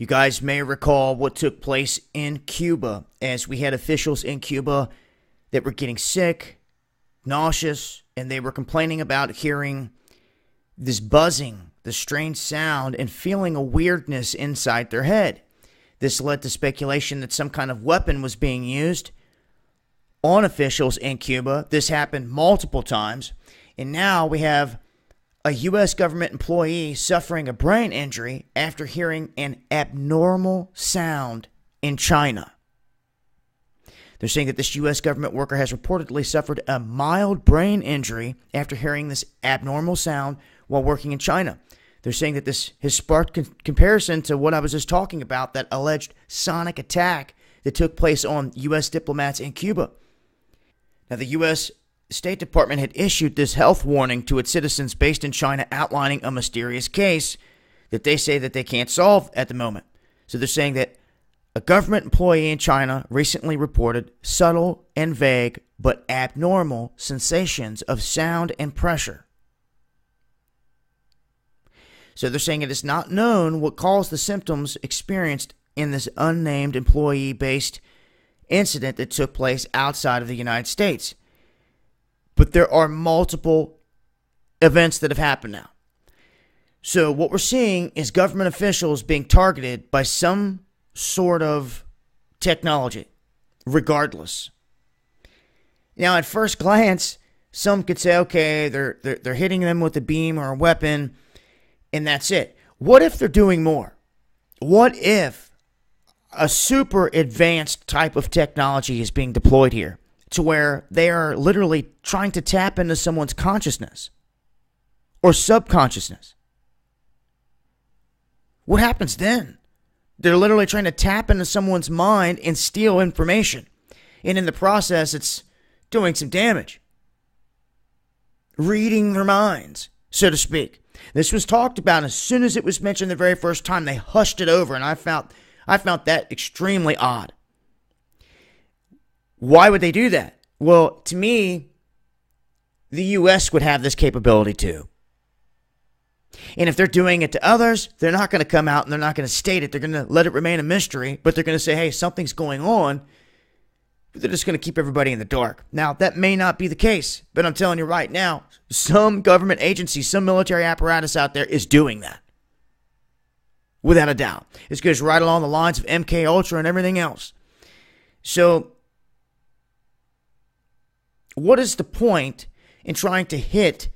You guys may recall what took place in Cuba as we had officials in Cuba that were getting sick, nauseous, and they were complaining about hearing this buzzing, the strange sound, and feeling a weirdness inside their head. This led to speculation that some kind of weapon was being used on officials in Cuba. This happened multiple times. And now we have a U.S. government employee suffering a brain injury after hearing an abnormal sound in China. They're saying that this U.S. government worker has reportedly suffered a mild brain injury after hearing this abnormal sound while working in China. They're saying that this has sparked con- comparison to what I was just talking about that alleged sonic attack that took place on U.S. diplomats in Cuba. Now, the U.S. State Department had issued this health warning to its citizens based in China, outlining a mysterious case that they say that they can't solve at the moment. So they're saying that a government employee in China recently reported subtle and vague but abnormal sensations of sound and pressure. So they're saying it is not known what caused the symptoms experienced in this unnamed employee based incident that took place outside of the United States. But there are multiple events that have happened now. So, what we're seeing is government officials being targeted by some sort of technology, regardless. Now, at first glance, some could say, okay, they're, they're, they're hitting them with a beam or a weapon, and that's it. What if they're doing more? What if a super advanced type of technology is being deployed here? To where they are literally trying to tap into someone's consciousness or subconsciousness. What happens then? They're literally trying to tap into someone's mind and steal information. And in the process, it's doing some damage. Reading their minds, so to speak. This was talked about as soon as it was mentioned the very first time. They hushed it over, and I found I found that extremely odd. Why would they do that? Well, to me, the US would have this capability too. And if they're doing it to others, they're not going to come out and they're not going to state it. They're going to let it remain a mystery, but they're going to say, hey, something's going on. They're just going to keep everybody in the dark. Now, that may not be the case, but I'm telling you right now, some government agency, some military apparatus out there is doing that. Without a doubt. It goes right along the lines of MK Ultra and everything else. So what is the point in trying to hit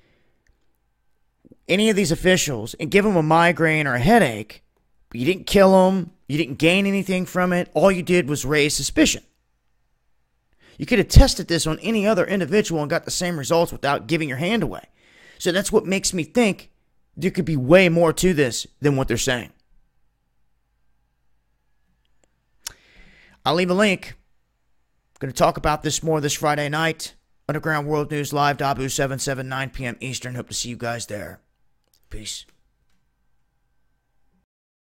any of these officials and give them a migraine or a headache? You didn't kill them, you didn't gain anything from it. All you did was raise suspicion. You could have tested this on any other individual and got the same results without giving your hand away. So that's what makes me think there could be way more to this than what they're saying. I'll leave a link. I'm going to talk about this more this Friday night. Underground World News Live, Dahboo 7, 7, 9 p.m. Eastern. Hope to see you guys there. Peace.